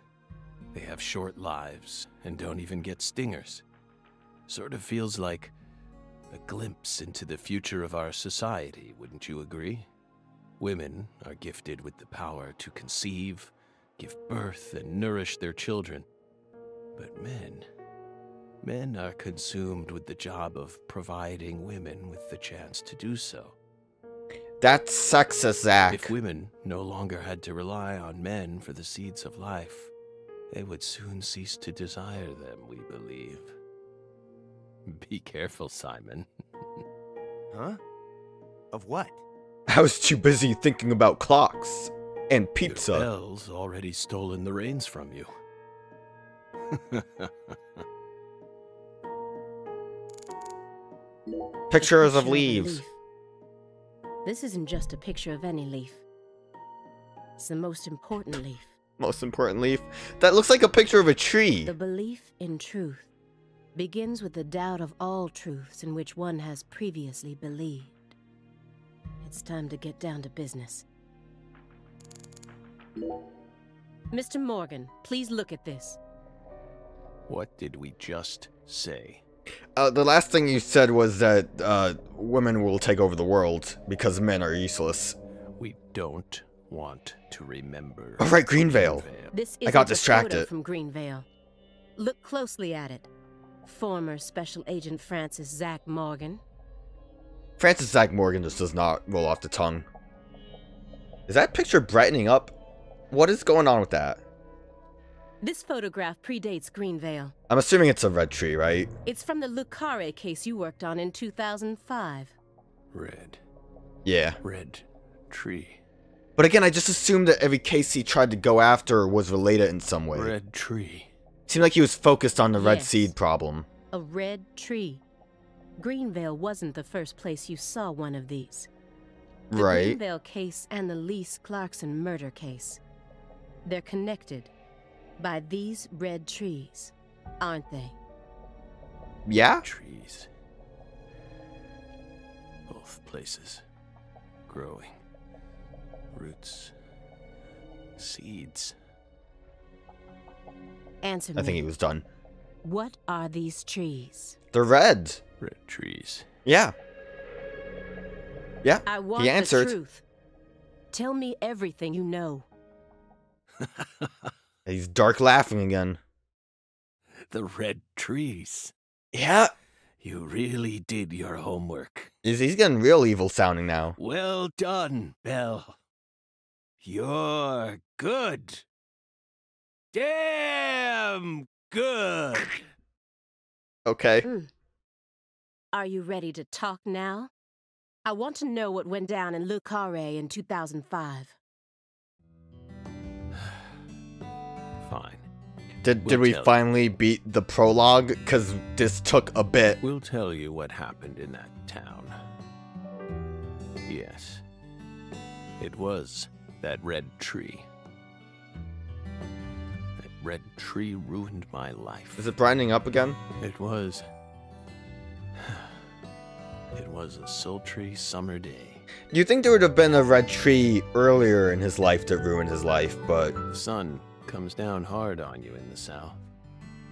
They have short lives and don't even get stingers. Sort of feels like a glimpse into the future of our society, wouldn't you agree? Women are gifted with the power to conceive, give birth, and nourish their children. But men, men are consumed with the job of providing women with the chance to do so. That sucks, Zach. If women no longer had to rely on men for the seeds of life, they would soon cease to desire them, we believe. Be careful, Simon. [LAUGHS] Huh? Of what? I was too busy thinking about clocks and Your pizza. Belle's already stolen the reins from you. [LAUGHS] Pictures of leaves. leaf. This isn't just a picture of any leaf. It's the most important leaf. Most important leaf. That looks like a picture of a tree. The belief in truth begins with the doubt of all truths in which one has previously believed. It's time to get down to business. Mr. Morgan, please look at this. What did we just say? Uh, the last thing you said was that uh, women will take over the world because men are useless. We don't want to remember. Oh, right, Greenvale. This is I got a distracted. photo from Greenvale. Look closely at it. Former Special Agent Francis Zach Morgan. Francis Zach Morgan just does not roll off the tongue. Is that picture brightening up? What is going on with that? This photograph predates Greenvale. I'm assuming it's a red tree, right? It's from the Le Carré case you worked on in 2005. Red, Yeah. red tree. But again, I just assumed that every case he tried to go after was related in some way. Red tree. Seemed like he was focused on the red seed problem. A red tree. Greenvale wasn't the first place you saw one of these. The Right. Greenvale case and the Lise Clarkson murder case. They're connected by these red trees, aren't they? Yeah? Trees. Both places. Growing. Roots. Seeds. Answer me. I think he was done. What are these trees? They're red. Red trees. Yeah. Yeah. I want he answered. the truth. Tell me everything you know. [LAUGHS] He's dark laughing again. The red trees. Yeah. You really did your homework. He's, he's getting real evil sounding now. Well done, Belle. You're good. Damn good. Okay. Mm. Are you ready to talk now? I want to know what went down in Le Carré in 2005. [SIGHS] Fine. Did, We'll did we tell you. finally beat the prologue? Because this took a bit. We'll tell you what happened in that town. Yes. It was that red tree. That red tree ruined my life. Is it brightening up again? It was. [SIGHS] It was a sultry summer day. Do you think there would have been a red tree earlier in his life that ruined his life, but The sun comes down hard on you in the south,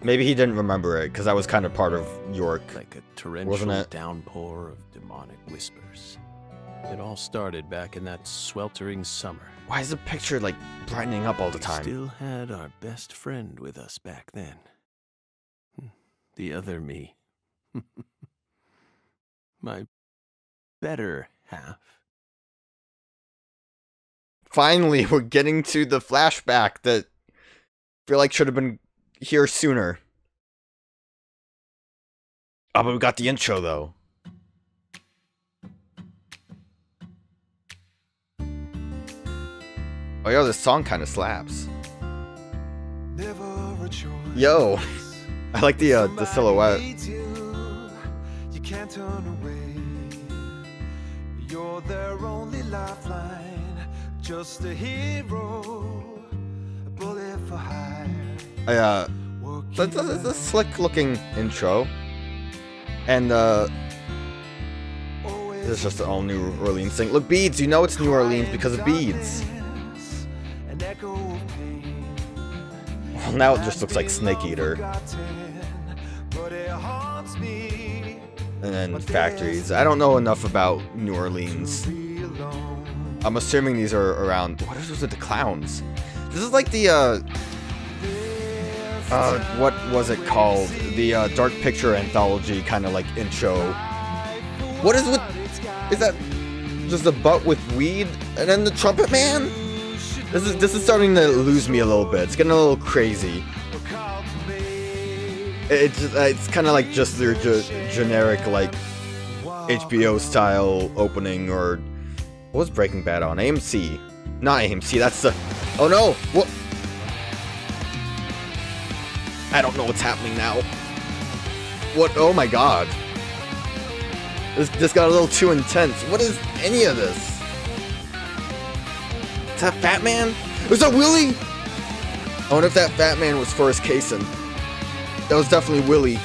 maybe he didn't remember it because that was kind of part of York. like a torrential it? downpour of demonic whispers. It all started back in that sweltering summer. Why is the picture like brightening up all the time? We? Still had our best friend with us back then. Hmm, The other me. [LAUGHS] My better half. Finally, [LAUGHS] we're getting to the flashback that I feel like should have been here sooner. Oh, but we got the intro though. Oh, yo, this song kind of slaps. Never. Yo, [LAUGHS] I like the uh, the silhouette. You. you can't turn away. You're their only lifeline. Just a hero. A bullet for hire. I, uh, Working so a, it's a slick looking intro, and uh, is just an all New Orleans thing. Look, beads. You know it's New Orleans because of beads. Now it just looks like Snake Eater. And then factories. I don't know enough about New Orleans. I'm assuming these are around. What is this with the clowns? This is like the uh, uh, what was it called? The uh, Dark Picture Anthology kind of like intro. What is with? Is that just a butt with weed and then the trumpet man? This is this is starting to lose me a little bit. It's getting a little crazy. It's it's kind of like just their ge- generic like HBO style opening or what was Breaking Bad on? AMC. Not AMC, that's the Oh no! What I don't know what's happening now. What oh my god. This this got a little too intense. What is any of this? Is that Fat Man? Was that Willie? I wonder if that Fat Man was Forrest Kaysen. That was definitely Willie.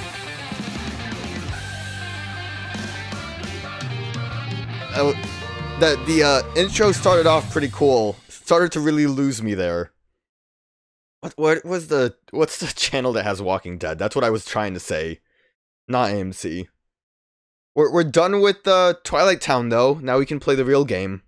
The the uh, intro started off pretty cool. Started to really lose me there. What what was the what's the channel that has Walking Dead? That's what I was trying to say. Not AMC. We're we're done with the uh, Twilight Town though. Now we can play the real game.